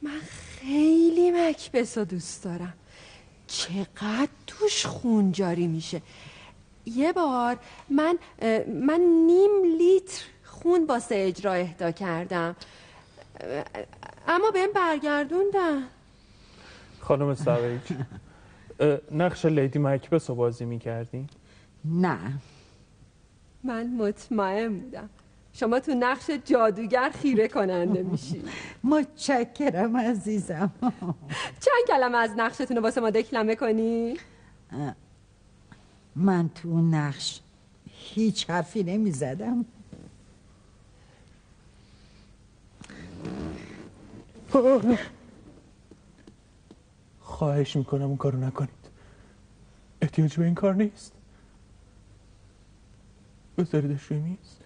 من خیلی مکبس رو دوست دارم. چقدر توش خون جاری میشه. یه بار من من نیم لیتر خون واسه اجرا اهدا کردم. اما بهم برگردوندن. خانم سویج نقش لیدی مکبس رو بازی می‌کردی؟ نه. من مطمئن بودم. شما تو نقش جادوگر خیره کننده میشی. متشکرم عزیزم. چند کلمه از نقشتون رو واسه ما دکلمه کنی؟ من تو اون نقش هیچ حرفی نمی زدم خواهش می‌کنم اون کارو نکنید. احتیاج به این کار نیست. بذاریدش روی میز.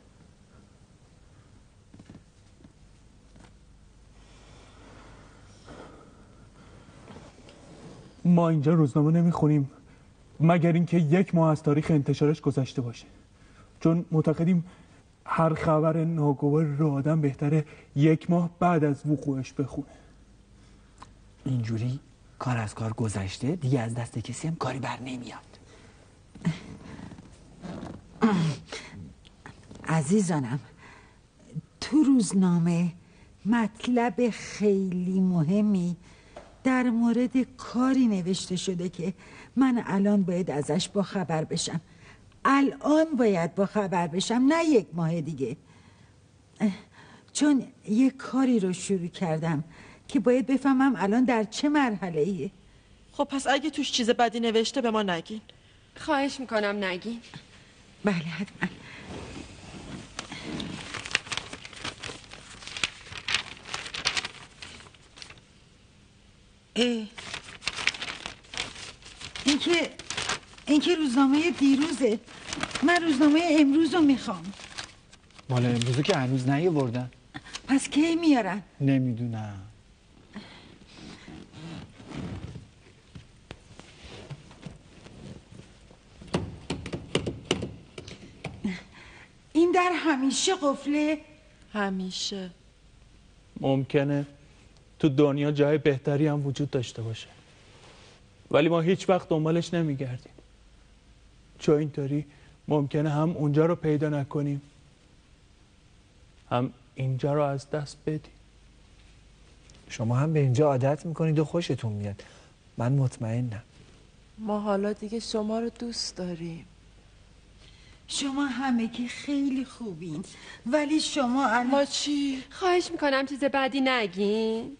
ما اینجا روزنامه نمی‌خونیم مگر اینکه یک ماه از تاریخ انتشارش گذشته باشه. چون معتقدیم هر خبر ناگوار رو آدم بهتره یک ماه بعد از وقوعش بخونه. اینجوری کار از کار گذشته دیگه از دست کسی هم کاری بر نمیاد. *clears throat* عزیزانم تو روزنامه مطلب خیلی مهمی در مورد کاری نوشته شده که من الان باید ازش با خبر بشم. الان باید با خبر بشم نه یک ماه دیگه. چون یه کاری رو شروع کردم که باید بفهمم الان در چه مرحله ایه خب پس اگه توش چیز بدی نوشته به ما نگین. خواهش می‌کنم نگین. بله حتما. اه. این که این که روزنامه دیروزه. من روزنامه امروز رو می‌خوام. مال امروزو که هنوز نیاوردن. پس کی میارن؟ نمی‌دونم. این در همیشه قفله. همیشه. ممکنه. تو دنیا جای بهتری هم وجود داشته باشه. ولی ما هیچ وقت دنبالش نمیگردیم. چون اینطوری ممکنه هم اونجا رو پیدا نکنیم هم اینجا رو از دست بدیم. شما هم به اینجا عادت می‌کنید و خوشتون میاد. من مطمئنم. ما حالا دیگه شما رو دوست داریم. شما همه که خیلی خوبین. ولی شما الان ما چی؟ خواهش می‌کنم چیز بدی نگین.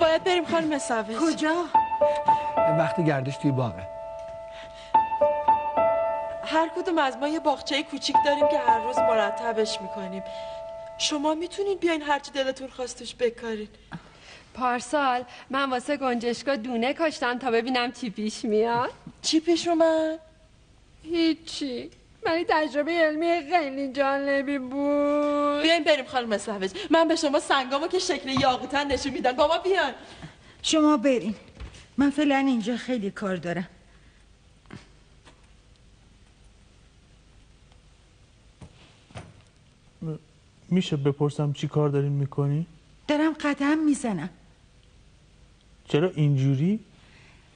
باید بریم خانم سوج کجا؟ وقتی گردش توی باغه. هر کدوم از ما یه باغچه کوچیک داریم که هر روز مرتبش می‌کنیم. شما می‌تونین بیاین هرچی دلتون خواست توش بکارین پارسال من واسه گنجشکا دونه کاشتم تا ببینم چی پیش میاد. چی پیش اومد؟ هیچی. ولی تجربه علمی خیلی جالبی بود. بیاین بریم خانم سوج من به شما سنگامو که شکل یاقوتن نشون میدم. بابا بیاین شما برین. من فعلا اینجا خیلی کار دارم. میشه بپرسم چی کار دارین می‌کنی؟ دارم قدم می‌زنم. چرا اینجوری؟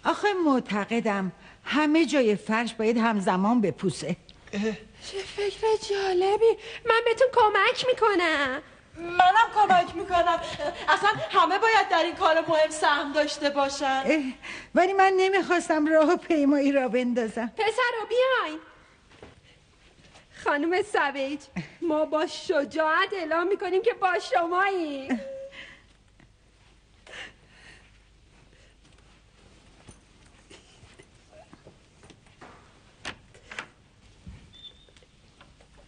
آخه معتقدم همه جای فرش باید همزمان بپوسه. چه فکر جالبی. من بهتون کمک می‌کنم. منم کمک می‌کنم. اصلا همه باید در این کار مهم سهم داشته باشن. ولی من نمی‌خواستم راه پیمایی را بندازم. پسر رو بیاین. خانم سویج ما با شجاعت اعلام می‌کنیم که با شمایی.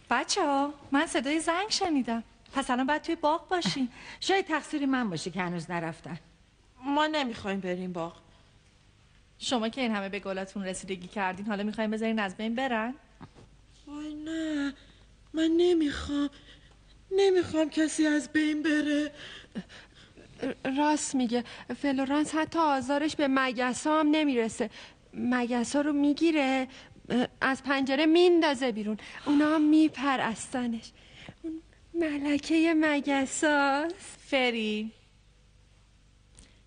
بچه ها من صدای زنگ شنیدم. پس الان باید توی باغ باشین. شاید تقصیر من باشه که هنوز نرفتن. ما نمی‌خوایم بریم باغ. شما که این همه به گلاتون رسیدگی کردین حالا می‌خوایم بذارین از بین برن؟ وای نه من نمی‌خوام. نمی‌خوام کسی از بین بره. راست میگه. فلورانس حتی آزارش به مگسا هم نمی‌رسه. مگسا رو می‌گیره. از پنجره میندازه بیرون. اونا میپرستنش. اون ملکه مگساست فری.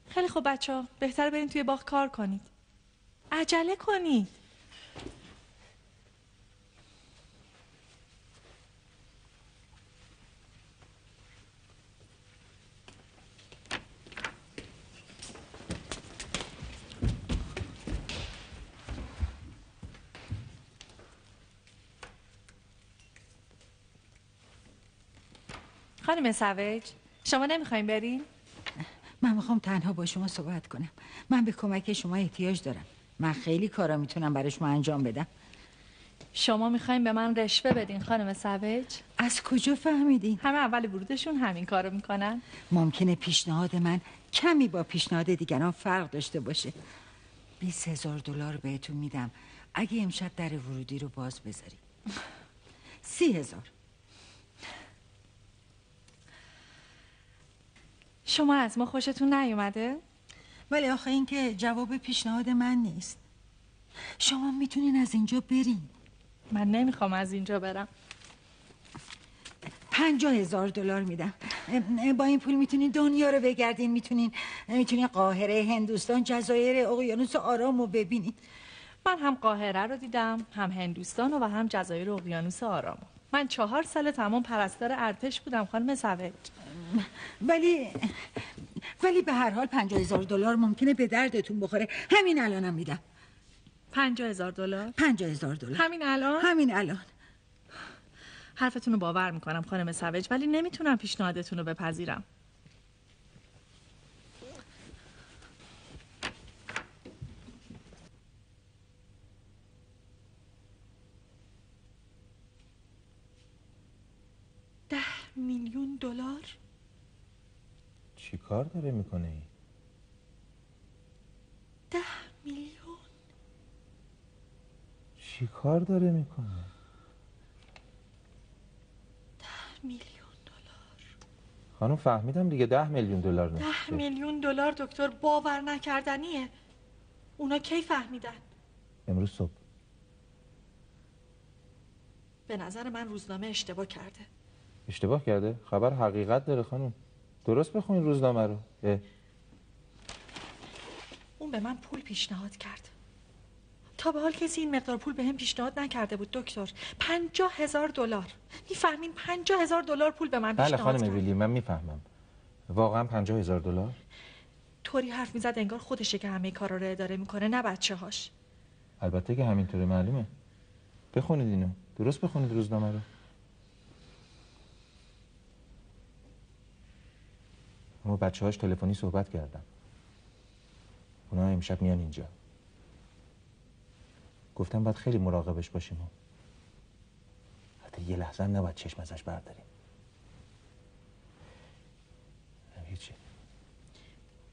خیلی خوب بچه ها بهتر برین توی باغ کار کنید. عجله کنید. خانم سوج شما نمی‌خوایم برین؟ من می‌خوام تنها با شما صحبت کنم. من به کمک شما احتیاج دارم. من خیلی کارا می‌تونم برای شما انجام بدم. شما می‌خوایم به من رشوه بدین خانم سوج؟ از کجا فهمیدین؟ همه اول ورودشون همین کارو می‌کنن. ممکنه پیشنهاد من کمی با پیشنهاد دیگران فرق داشته باشه. بیس هزار دلار بهتون میدم. اگه امشب در ورودی رو باز بذاری. *laughs* سی هزار. شما از ما خوشتون نیومده؟ ولی آخه این که جواب پیشنهاد من نیست. شما می‌تونین از اینجا برین. من نمی‌خوام از اینجا برم. پنجاه هزار دلار میدم. با این پول می‌تونین دنیا رو بگردین. می‌تونین می‌تونین قاهره هندوستان جزایر اقیانوس آرام رو ببینین. من هم قاهره رو دیدم هم هندوستان و هم جزایر اقیانوس آرام. من چهار سال تمام پرستار ارتش بودم خانم سوج ولی ولی به هر حال پنجاه هزار دلار ممکنه به دردتون بخوره. همین الانم میدم. پنجاه هزار دلار؟ پنجاه هزار دلار. همین الان؟ همین الان. حرفتون رو باور می‌کنم خانم سوج ولی نمی‌تونم پیشنهادتون رو بپذیرم. ده میلیون دلار؟ چی کار داره می‌کنه این؟ ده میلیون. چی کار داره می‌کنه؟ میلیون خانم فهمیدم دیگه ده میلیون دلار ده نمیشه میلیون دلار دکتر باور نکردنیه. اونا کی فهمیدن؟ امروز صبح. به نظر من روزنامه اشتباه کرده. اشتباه کرده؟ خبر حقیقت داره خانم. درست بخونین روزنامه رو؟ اه. اون به من پول پیشنهاد کرد. تا به حال کسی این مقدار پول به هم پیشنهاد نکرده بود دکتر. پنجاه هزار دلار. می‌فهمین پنجاه هزار دلار پول به من بله پیشنهاد خانم کرد. ویلی من می‌فهمم. واقعا پنجاه هزار دلار؟ طوری حرف می‌زد انگار خودشه که همه کارا رو اداره می‌کنه نه بچه هاش البته که همینطوره معلومه. بخونید اینو. درست بخونید روزنامه رو. با بچه هاش تلفنی صحبت کردم اونا امشب میان اینجا. گفتم باید خیلی مراقبش باشیم حتی یه لحظه هم نباید چشم ازش برداریم. هیچی.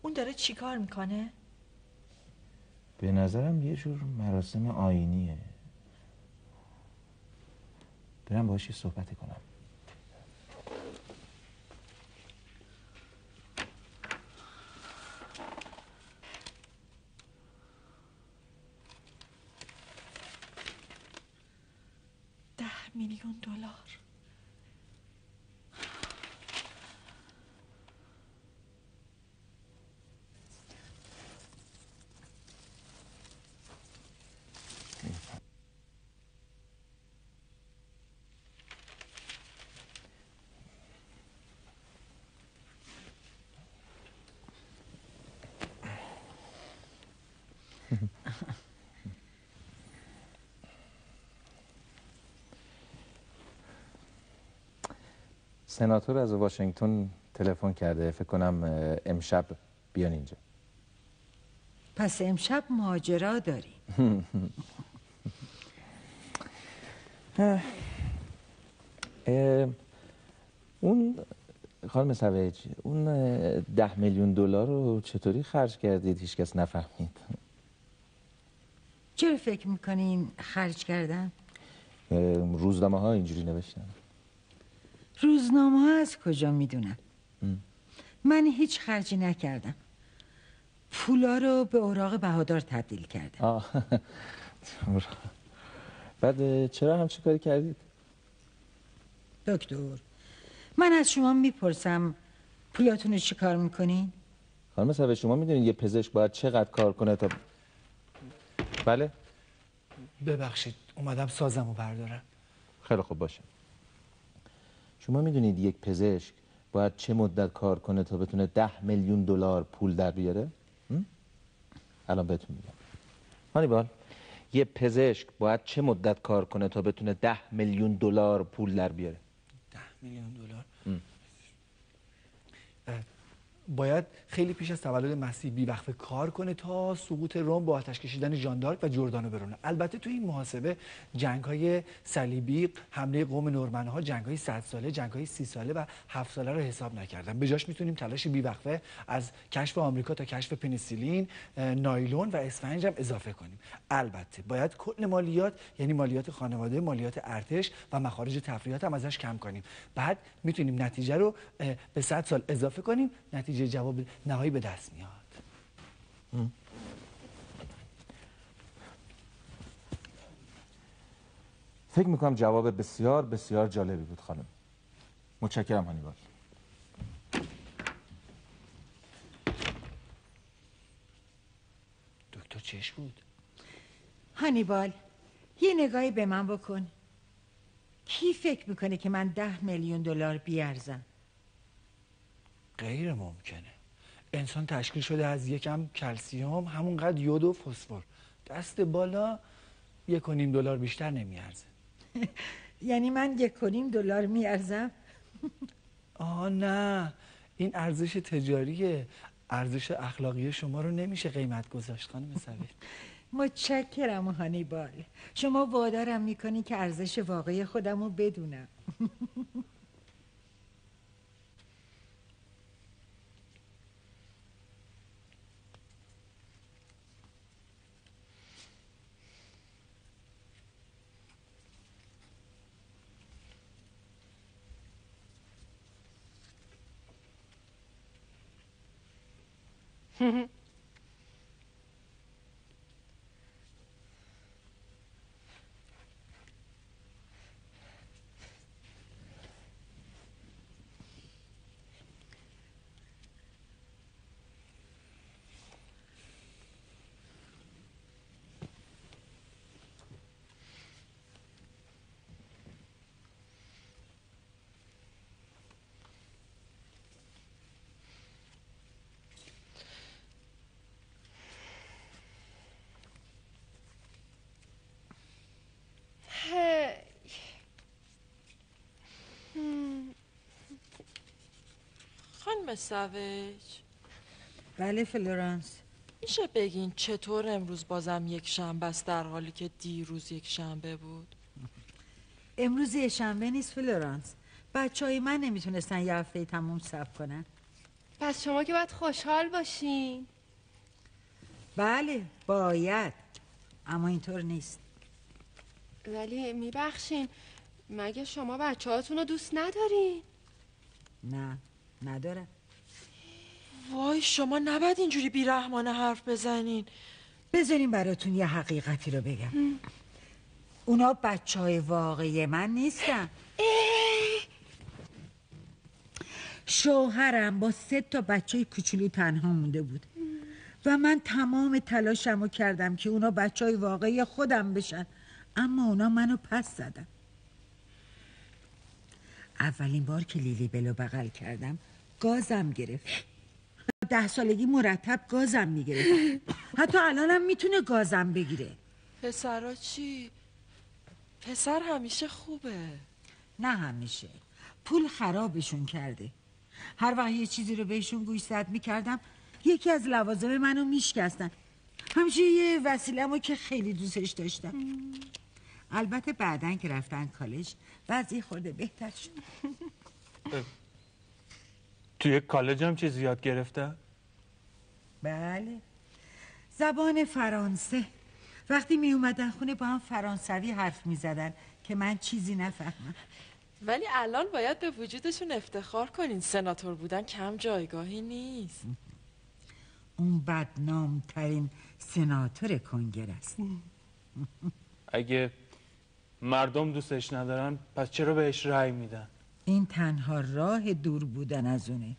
اون داره چیکار می‌کنه؟ به نظرم یه جور مراسم آینیه. برم باهاش یه صحبتی کنم ده میلیون سناتور از واشنگتن تلفن کرده. فکر کنم امشب بیان اینجا. پس امشب ماجرا داری *laughs* اون خانم سویج اون ده میلیون دلار رو چطوری خرج کردید؟ هیچکس نفهمید. چرا فکر می‌کنین خرج کردم؟ اه، روزنامه ها اینجوری نوشتن. روزنامه ها از کجا می‌دونم؟ من هیچ خرجی نکردم. پولا رو به اوراق بهادار تبدیل کردم. آه. بعد چرا همچی کاری کردید؟ دکتر من از شما می‌پرسم پولاتون رو چی کار می‌کنین؟ خانم سویج شما می‌دونید یه پزشک باید چقدر کار کنه تا بله؟ ببخشید اومدم سازمو بردارم. خیلی خوب باشه. شما می‌دونید یک پزشک باید چه مدت کار کنه تا بتونه ده میلیون دلار پول در بیاره؟ الان بهتون میگم هانیبال یه پزشک باید چه مدت کار کنه تا بتونه ده میلیون دلار پول در بیاره؟ ده میلیون دلار باید خیلی پیش از تولد مسیح بیوقفه کار کنه تا سقوط روم با آتش کشیدن ژاندارک و جردانو برونه. البته تو این محاسبه جنگ های صلیبی حمله قوم نورمن ها جنگ های 100 ساله جنگ های 30 ساله و 7 ساله رو حساب نکردم به جاش می‌تونیم تلاش بیوقفه از کشف آمریکا تا کشف پنیسیلین نایلون و اسفنج هم اضافه کنیم. البته باید کل مالیات یعنی مالیات خانواده مالیات ارتش و مخارج تفریحات هم ازش کم کنیم. بعد می‌تونیم نتیجه رو به 100 سال اضافه کنیم. نتیجه جواب نهایی به دست میاد. فکر می‌کنم جواب بسیار بسیار جالبی بود خانم. متشکرم هانیبال. دکتر چش بود. هانیبال یه نگاهی به من بکن. کی فکر می‌کنه که من ده میلیون دلار بیارزم؟ غیر ممکنه انسان تشکیل شده از یکم کلسیوم همونقدر یود و فسفر. دست بالا یک و نیم دلار بیشتر نمیارزه. *laughs* یعنی من یک و نیم دلار میارزم؟ *laughs* آه نه. این ارزش تجاریه. ارزش اخلاقی شما رو نمیشه قیمت گذاشت خانم سویل *laughs* متشکرم هانیبال. شما وادارم می‌کنی که ارزش واقعی خودم رو بدونم. Mm-hmm. *laughs* خانم سویج بله فلورانس. میشه بگین چطور امروز بازم یک شنبه است در حالی که دیروز یک شنبه بود؟ امروز یه شنبه نیست فلورانس. بچه های من نمی‌تونستن یه هفته تموم صبر کنن. پس شما که باید خوشحال باشین. بله باید. اما اینطور نیست. ولی میبخشین. مگه شما بچه هاتون رو دوست ندارین؟ نه. ندارم وای شما نباید اینجوری بیرحمانه حرف بزنین. بذارین براتون یه حقیقتی رو بگم. اونا بچه های واقعی من نیستن. شوهرم با سه تا بچه کوچولو تنها مونده بود. و من تمام تلاشمو کردم که اونا بچه های واقعی خودم بشن. اما اونا منو پس زدن. اولین بار که لیلی بلو بغل کردم گازم گرفت. ده سالگی مرتب گازم می‌گرفت. حتی الانم می‌تونه گازم بگیره. پسرا چی؟ پسر همیشه خوبه. نه همیشه. پول خرابشون کرده. هر وقت یه چیزی رو بهشون گوش زد می‌کردم یکی از لوازم منو میشکستن. همیشه یه وسیلمو که خیلی دوستش داشتم. البته بعدن که رفتن کالج وضعی خورده بهتر شد. *laughs* توی کالج هم چیزی یاد گرفته؟ بله. زبان فرانسه. وقتی می اومدن خونه با هم فرانسوی حرف می زدن که من چیزی نفهمم. ولی الان باید به وجودشون افتخار کنین. سناتور بودن کم جایگاهی نیست. اون بدنام ترین سناتور کنگره است. اگه مردم دوستش ندارن پس چرا بهش رأی میدن؟ این تنها راه دور بودن از اونه.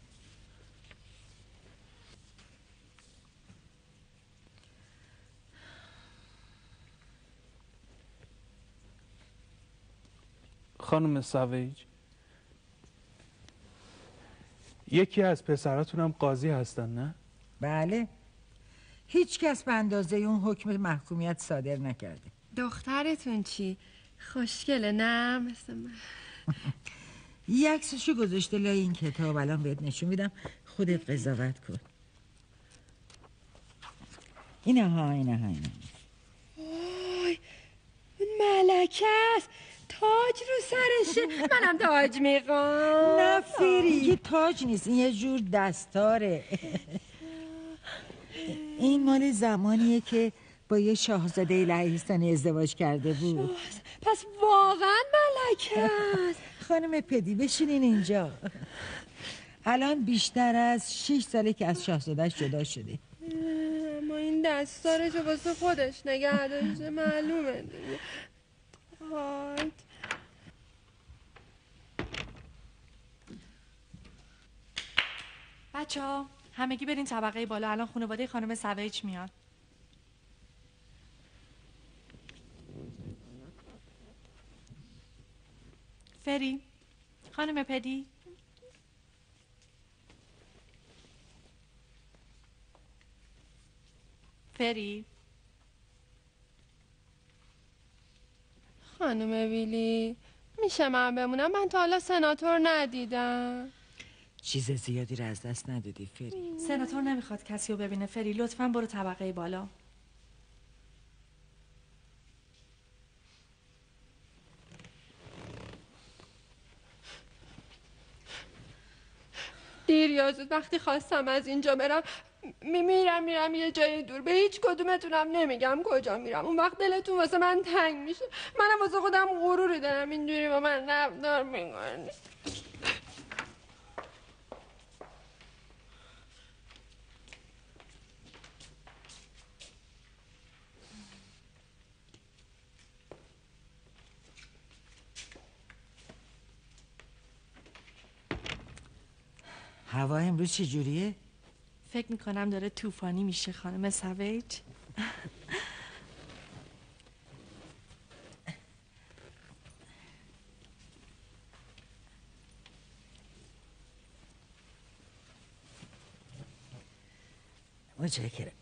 خانم سویج. یکی از پسراتون هم قاضی هستن نه؟ بله. هیچ کس به اندازه اون حکم محکومیت صادر نکرده. دخترتون چی؟ خوشگله نه؟ مثل من. *laughs* یه عکسشو گذاشته لای این کتاب. الان بهت نشون میدم. خودت قضاوت کن. اینه ها اینه ها اینه وای اون ملکه است. تاج رو سرشه. منم تاج می‌خوام. نه فری یه تاج نیست. این یه جور دستاره. این مال زمانیه که با یه شاهزاده لهستانی ازدواج کرده بود. پس واقعا ملکه است. خانم پدی بشینین اینجا. الان بیشتر از شش ساله که از شاهزادهش جدا شده. اما این دستارش رو واسه خودش نگه داشته معلومه دیگه. تاج بچه ها همگی برین طبقه بالا. الان خانواده خانم سویج میاد. فری. خانم پدی. فری. خانم ویلی میشه من بمونم؟ من تا حالا سناتور ندیدم. چیز زیادی رو از دست ندادی فری. سناتور نمی‌خواد کسی رو ببینه فری. لطفا برو طبقه بالا. دیر یا زود وقتی خواستم از اینجا برم می میرم میرم یه جای دور. به هیچ کدومتونم نمیگم کجا میرم. اون وقت دلتون واسه من تنگ میشه. منم واسه خودم غروری دارم. اینجوری با من رفتار می‌کنی. هوا امروز چجوریه؟ فکر می‌کنم داره طوفانی میشه خانم سویج متشکرم